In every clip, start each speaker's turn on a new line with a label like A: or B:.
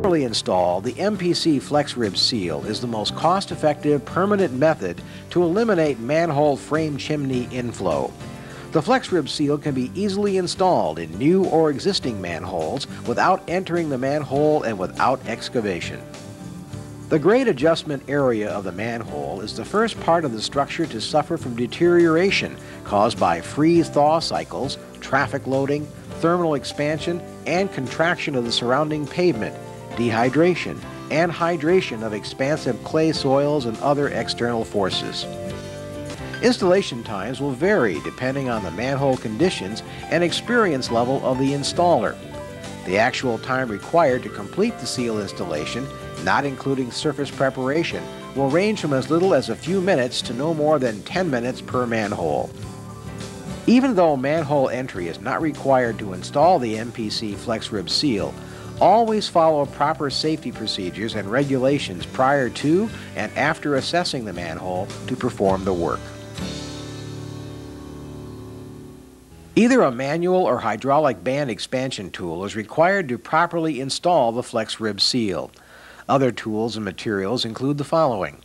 A: Properly installed, the NPC Flex Rib Seal is the most cost-effective permanent method to eliminate manhole frame chimney inflow. The Flex Rib Seal can be easily installed in new or existing manholes without entering the manhole and without excavation. The grade adjustment area of the manhole is the first part of the structure to suffer from deterioration caused by freeze-thaw cycles, traffic loading, thermal expansion, and contraction of the surrounding pavement, dehydration, and hydration of expansive clay soils and other external forces. Installation times will vary depending on the manhole conditions and experience level of the installer. The actual time required to complete the seal installation, not including surface preparation, will range from as little as a few minutes to no more than 10 minutes per manhole. Even though manhole entry is not required to install the NPC Flex Rib seal, always follow proper safety procedures and regulations prior to and after assessing the manhole to perform the work. Either a manual or hydraulic band expansion tool is required to properly install the flex rib seal. Other tools and materials include the following.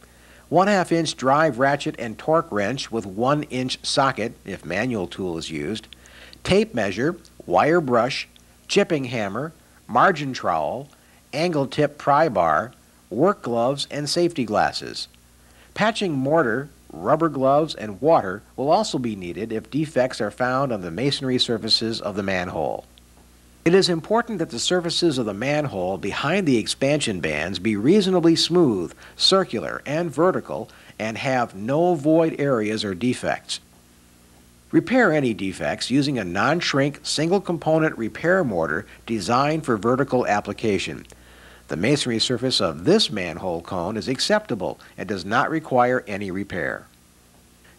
A: 1 2 inch drive ratchet and torque wrench with 1 inch socket if manual tool is used, tape measure, wire brush, chipping hammer, margin trowel, angle tip pry bar, work gloves, and safety glasses. Patching mortar rubber gloves, and water will also be needed if defects are found on the masonry surfaces of the manhole. It is important that the surfaces of the manhole behind the expansion bands be reasonably smooth, circular, and vertical and have no void areas or defects. Repair any defects using a non-shrink single component repair mortar designed for vertical application. The masonry surface of this manhole cone is acceptable and does not require any repair.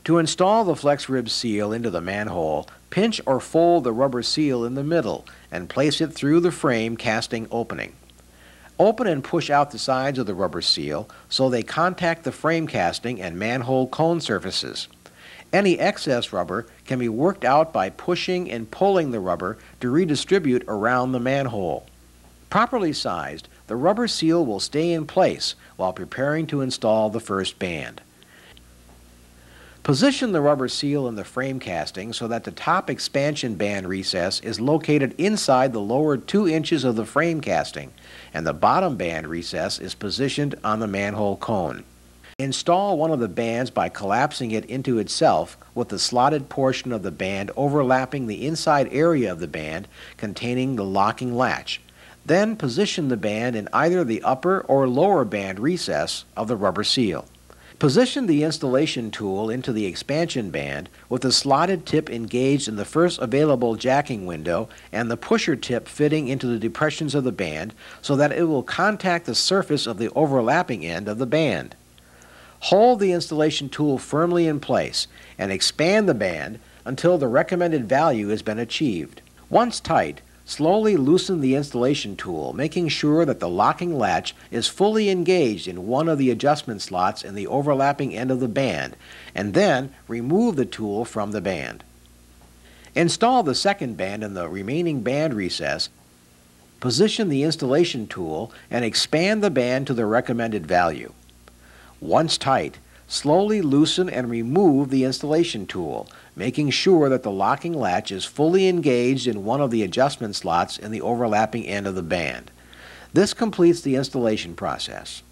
A: To install the flex rib seal into the manhole, pinch or fold the rubber seal in the middle and place it through the frame casting opening. Open and push out the sides of the rubber seal so they contact the frame casting and manhole cone surfaces. Any excess rubber can be worked out by pushing and pulling the rubber to redistribute around the manhole. Properly sized, the rubber seal will stay in place while preparing to install the first band. Position the rubber seal in the frame casting so that the top expansion band recess is located inside the lower 2 inches of the frame casting and the bottom band recess is positioned on the manhole cone. Install one of the bands by collapsing it into itself with the slotted portion of the band overlapping the inside area of the band containing the locking latch. Then position the band in either the upper or lower band recess of the rubber seal. Position the installation tool into the expansion band with the slotted tip engaged in the first available jacking window and the pusher tip fitting into the depressions of the band so that it will contact the surface of the overlapping end of the band. Hold the installation tool firmly in place and expand the band until the recommended value has been achieved. Once tight, Slowly loosen the installation tool, making sure that the locking latch is fully engaged in one of the adjustment slots in the overlapping end of the band, and then remove the tool from the band. Install the second band in the remaining band recess. Position the installation tool and expand the band to the recommended value. Once tight, slowly loosen and remove the installation tool, making sure that the locking latch is fully engaged in one of the adjustment slots in the overlapping end of the band. This completes the installation process.